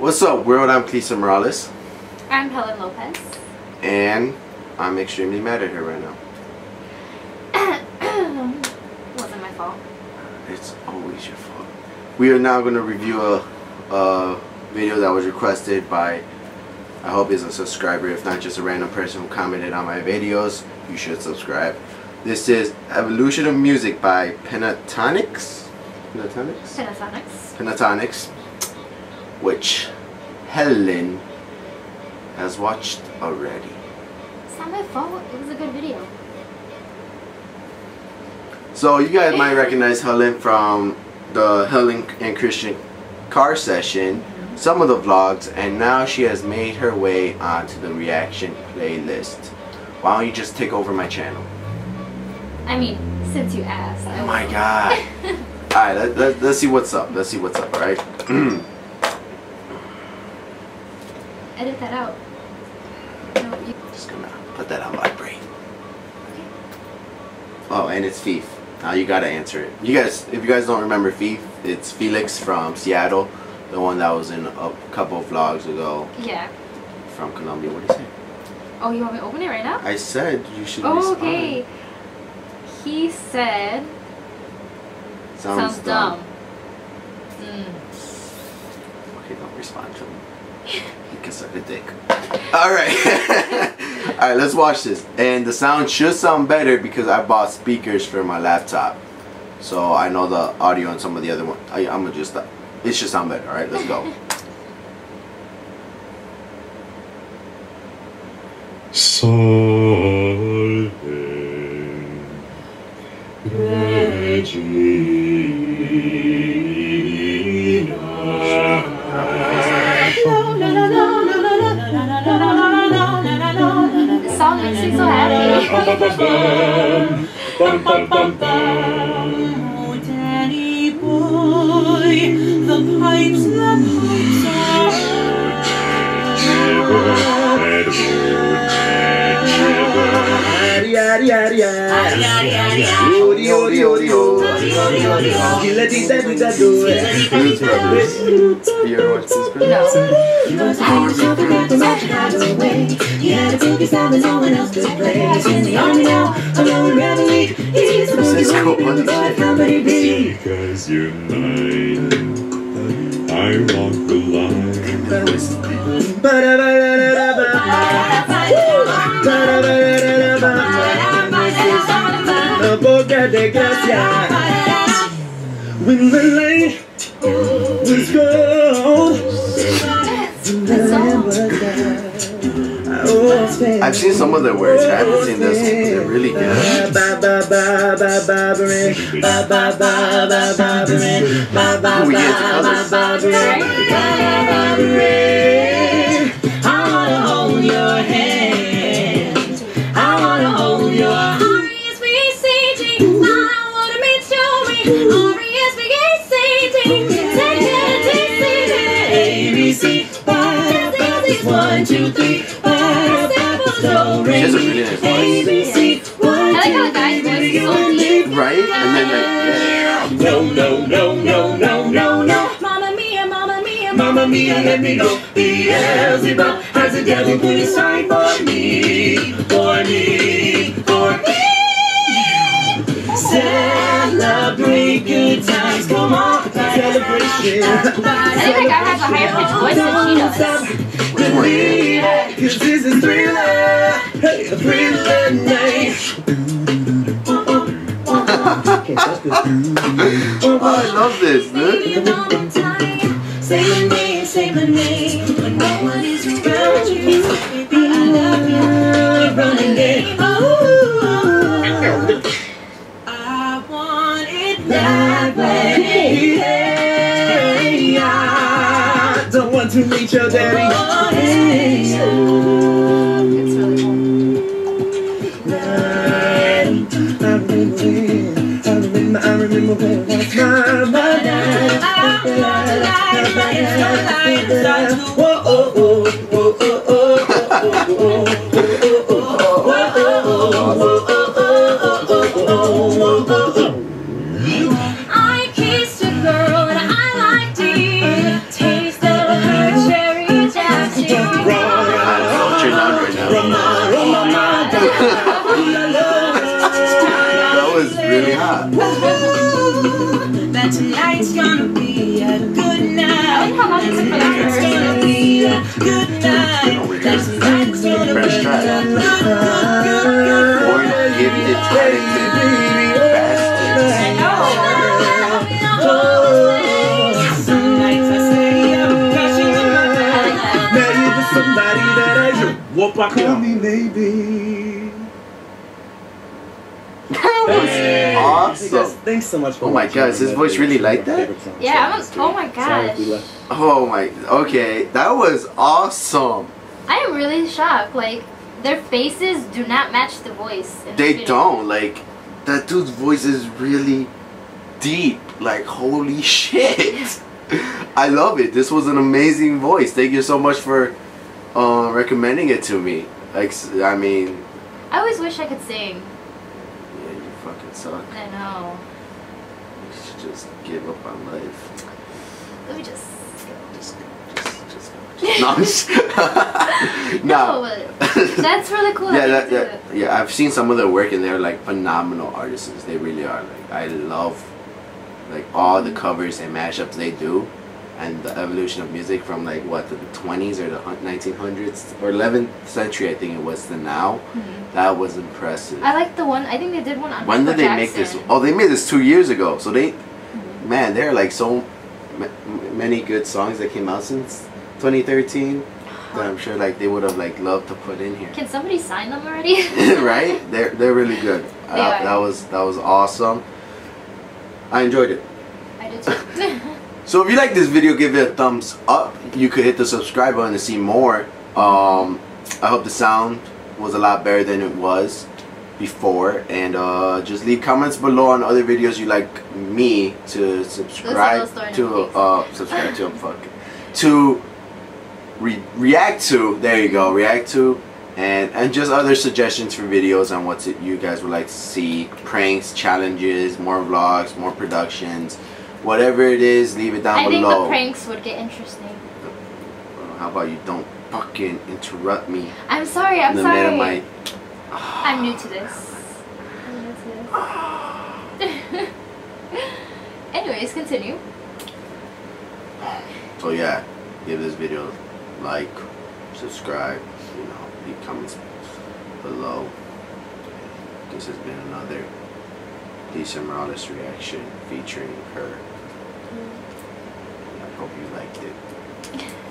What's up, world? I'm Clesa Morales. I'm Helen Lopez. And I'm extremely mad at her right now. Wasn't my fault. It's always your fault. We are now going to review a, a video that was requested by, I hope is a subscriber, if not just a random person who commented on my videos. You should subscribe. This is Evolution of Music by Pentatonix. Pentatonix? Pentatonix. Pentatonix. Which Helen has watched already. It's not my fault. It was a good video. So you guys might recognize Helen from the Helen and Cristian car session, mm-hmm. some of the vlogs, and now she has made her way onto the reaction playlist. Why don't you just take over my channel? I mean, since you asked. Oh my god. alright, let, let, let's see what's up. Let's see what's up, alright? Edit that out. No, you just gonna put that on vibrate. Okay. Oh, and it's Fief. Now you gotta answer it. You guys, if you guys don't remember Fief, it's Felix from Seattle, the one that was in a couple of vlogs ago. Yeah. From Colombia. What do you say? Oh, you want me to open it right now? I said you should. Oh, respond. okay. He said. Sounds, sounds dumb. dumb. Mm. Okay, don't respond to him. A dick. Alright. Alright, let's watch this. And the sound should sound better because I bought speakers for my laptop. So I know the audio on some of the other ones. I, am gonna just, it should sound better. Alright, let's go. Sol so happy. oh, Danny boy, the pipes, the pipes He's the most cool. but how could he be? Because you're mine. I walk the line. De gracia. When the light was I've seen some of their words. I haven't seen this. They're really good. Who we get I you. R-E-S-P-C-T. Take it, A, B, C. One, two, three. She has a really nice voice. I like how the guy's voice is so. Right? And then like, yeah. No, no, no, no, no, no, no. Mia, mia, mia, let me go. Beelzebub has a devil put aside for me, for me, for me. Celebration. I think that guy has a higher pitched voice than she does. Cause this is thriller, hey, a thriller night. oh, I love this, dude. Say my name, say my name, but no one is around you. Baby, I love you. Running it. Oh, I want it that way. Want to meet your daddy. I kissed a girl and I liked it. Taste of her tonight's gonna be a good night. Tonight's gonna be a good night. Tonight's gonna be a good, good, good, good gifted, talented, bastards. Oh, I know. Oh, Some oh, nights I somebody that I whoop up. Call me maybe. That was awesome thanks so much for Oh my gosh, is his voice really like that? Yeah, on I'm the a- street. oh my Sorry gosh. Oh my, okay, that was awesome. I am really shocked. Like their faces do not match the voice. in the They don't, like, that dude's voice is really deep. Like, holy shit. I love it. This was an amazing voice. Thank you so much for uh, recommending it to me. Like, s- I mean, I always wish I could sing. yeah, you fucking suck. I know. Just give up on life. Let me just. Just, just, just, just no, just, No, no. that's really cool. yeah, that that, they yeah, I've seen some of their work and they're like phenomenal artists. They really are. Like I love like all the covers and mashups they do, and the evolution of music from like what the twenties or the nineteen hundreds or eleventh century, I think it was to now. Mhm. That was impressive. I like the one. I think they did one on. when did they make this? Oh, they made this two years ago. So they. Man, there are like so ma- many good songs that came out since 2013 that I'm sure like they would have like loved to put in here. Can somebody sign them already? right? They're they're really good. They Uh, are. that was that was awesome. I enjoyed it. I did too. So if you like this video, give it a thumbs up. You could hit the subscribe button to see more. Um, I hope the sound was a lot better than it was before, and uh, just leave comments below on other videos you like me to subscribe to. Uh, subscribe to. Fuck. To re- react to. There you go. React to. And, and just other suggestions for videos on what you guys would like to see pranks challenges more vlogs more productions whatever it is leave it down I think below the pranks would get interesting. How about you don't fucking interrupt me I'm sorry. I'm sorry. Middle of my I'm new to this. I'm new to this. Anyways, continue. so yeah give this video like subscribe you know leave comments below this has been another Lisa Morales reaction featuring her mm. I hope you liked it